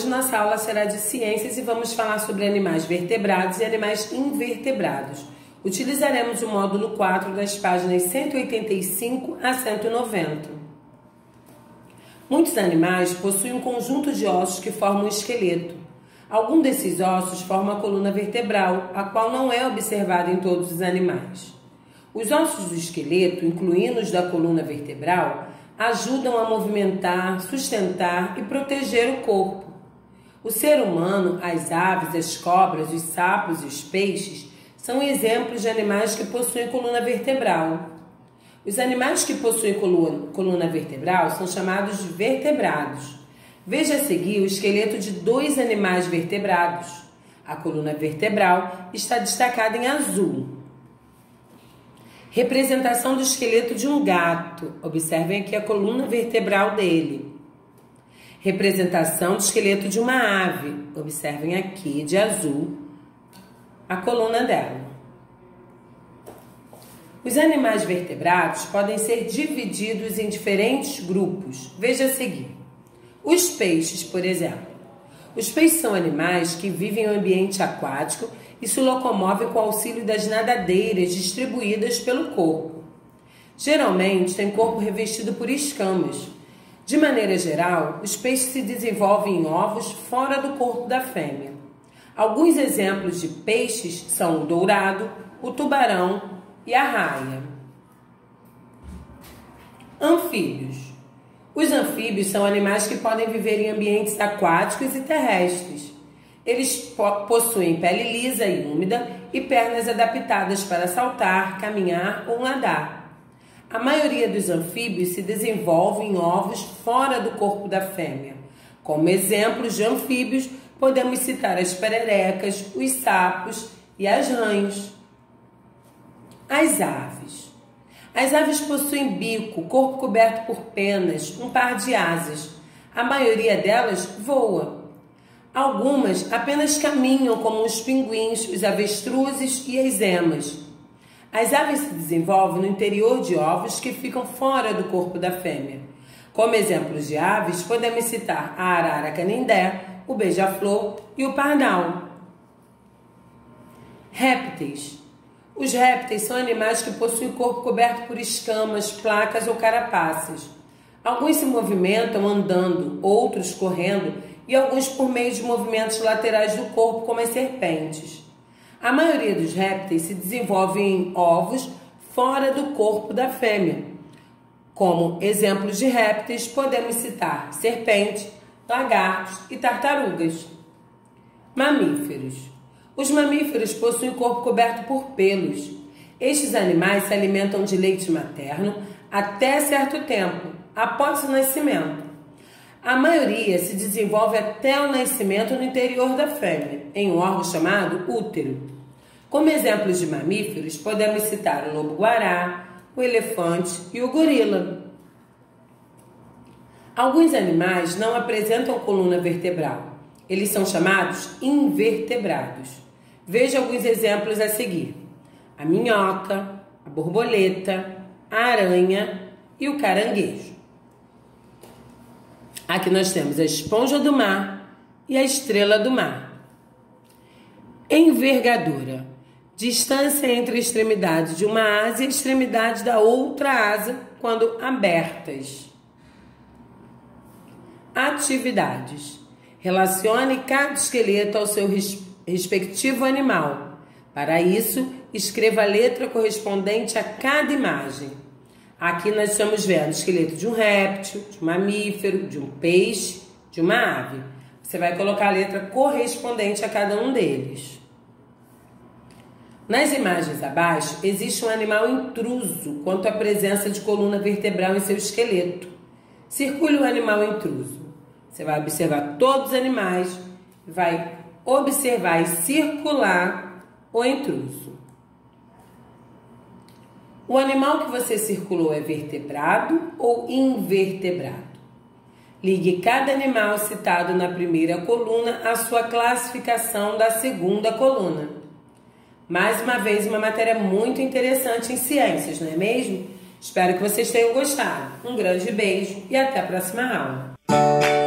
Hoje nossa aula será de ciências e vamos falar sobre animais vertebrados e animais invertebrados. Utilizaremos o módulo 4 das páginas 185 a 190. Muitos animais possuem um conjunto de ossos que formam um esqueleto. Algum desses ossos forma a coluna vertebral, a qual não é observada em todos os animais. Os ossos do esqueleto, incluindo os da coluna vertebral, ajudam a movimentar, sustentar e proteger o corpo. O ser humano, as aves, as cobras, os sapos e os peixes são exemplos de animais que possuem coluna vertebral. Os animais que possuem coluna, coluna vertebral são chamados de vertebrados. Veja a seguir o esqueleto de dois animais vertebrados. A coluna vertebral está destacada em azul. Representação do esqueleto de um gato. Observem aqui a coluna vertebral dele. Representação do esqueleto de uma ave. Observem aqui de azul a coluna dela. Os animais vertebrados podem ser divididos em diferentes grupos. Veja a seguir. Os peixes, por exemplo. Os peixes são animais que vivem em um ambiente aquático e se locomovem com o auxílio das nadadeiras distribuídas pelo corpo. Geralmente têm corpo revestido por escamas, de maneira geral, os peixes se desenvolvem em ovos fora do corpo da fêmea. Alguns exemplos de peixes são o dourado, o tubarão e a raia. Anfíbios. Os anfíbios são animais que podem viver em ambientes aquáticos e terrestres. Eles possuem pele lisa e úmida e pernas adaptadas para saltar, caminhar ou nadar. A maioria dos anfíbios se desenvolve em ovos fora do corpo da fêmea. Como exemplos de anfíbios, podemos citar as pererecas, os sapos e as rãs. As aves. As aves possuem bico, corpo coberto por penas, um par de asas. A maioria delas voa. Algumas apenas caminham, como os pinguins, os avestruzes e as emas. As aves se desenvolvem no interior de ovos que ficam fora do corpo da fêmea. Como exemplos de aves, podemos citar a arara canindé, o beija-flor e o pardal. Répteis. Os répteis são animais que possuem corpo coberto por escamas, placas ou carapaças. Alguns se movimentam andando, outros correndo e alguns por meio de movimentos laterais do corpo, como as serpentes. A maioria dos répteis se desenvolve em ovos fora do corpo da fêmea. Como exemplos de répteis, podemos citar serpente, lagartos e tartarugas. Mamíferos. Os mamíferos possuem corpo coberto por pelos. Estes animais se alimentam de leite materno até certo tempo, após o nascimento. A maioria se desenvolve até o nascimento no interior da fêmea, em um órgão chamado útero. Como exemplos de mamíferos, podemos citar o lobo-guará, o elefante e o gorila. Alguns animais não apresentam coluna vertebral. Eles são chamados invertebrados. Veja alguns exemplos a seguir: a minhoca, a borboleta, a aranha e o caranguejo. Aqui nós temos a esponja do mar e a estrela do mar. Envergadura. Distância entre a extremidade de uma asa e a extremidade da outra asa quando abertas. Atividades. Relacione cada esqueleto ao seu respectivo animal. Para isso, escreva a letra correspondente a cada imagem. Aqui nós estamos vendo o esqueleto de um réptil, de um mamífero, de um peixe, de uma ave. Você vai colocar a letra correspondente a cada um deles. Nas imagens abaixo, existe um animal intruso quanto à presença de coluna vertebral em seu esqueleto. Circule o animal intruso. Você vai observar todos os animais, vai observar e circular o intruso. O animal que você circulou é vertebrado ou invertebrado? Ligue cada animal citado na primeira coluna à sua classificação da segunda coluna. Mais uma vez, uma matéria muito interessante em ciências, não é mesmo? Espero que vocês tenham gostado. Um grande beijo e até a próxima aula.